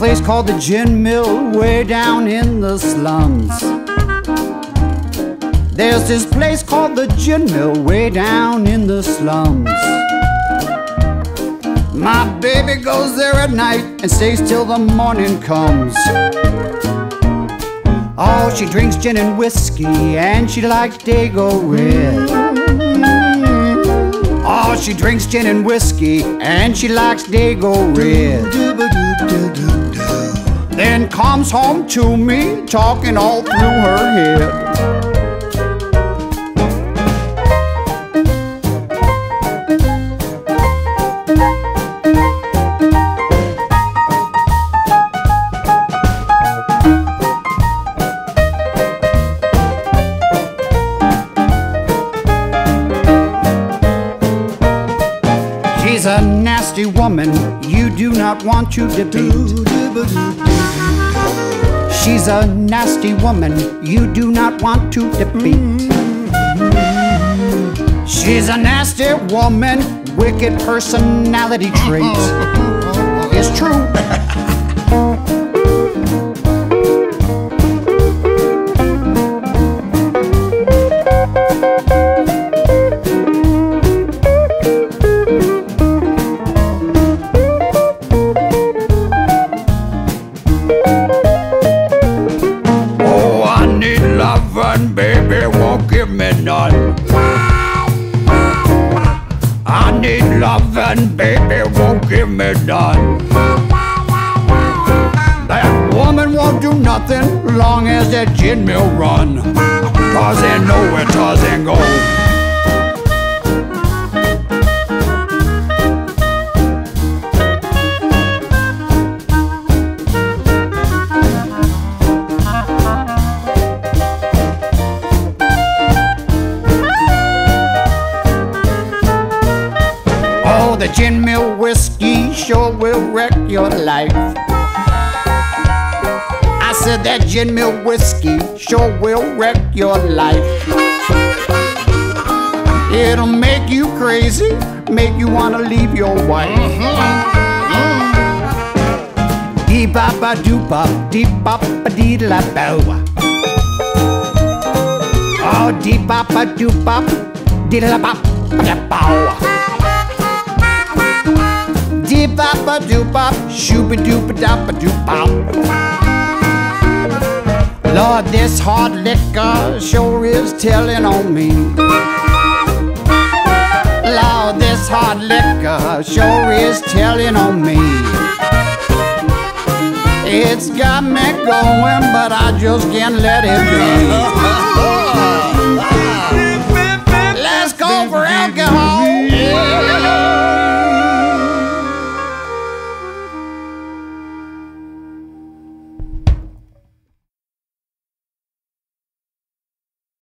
place called the Gin Mill way down in the slums. There's this place called the Gin Mill way down in the slums. My baby goes there at night and stays till the morning comes. Oh, she drinks gin and whiskey and she likes Dago Red. Oh, she drinks gin and whiskey and she likes Dago Red. Then comes home to me talking all through her head. She's a nasty woman do not want you to debate. She's a nasty woman you do not want to defeat. She's a nasty woman, wicked personality traits. It's true. Need love and baby won't give me none. That woman won't do nothing long as that gin mill run. Oh, the gin mill whiskey sure will wreck your life. I said that gin mill whiskey sure will wreck your life. It'll make you crazy, make you wanna leave your wife. Dee ba ba doo ba, dee ba ba dee la bow. Oh, dee ba ba doo ba, dee la ba da bow. Dee ba ba doo ba, shooba doo ba da ba doo bow. Lord, this hard liquor sure is telling on me. Lord, this hard liquor sure is telling on me. It's got me going, but I just can't let it be.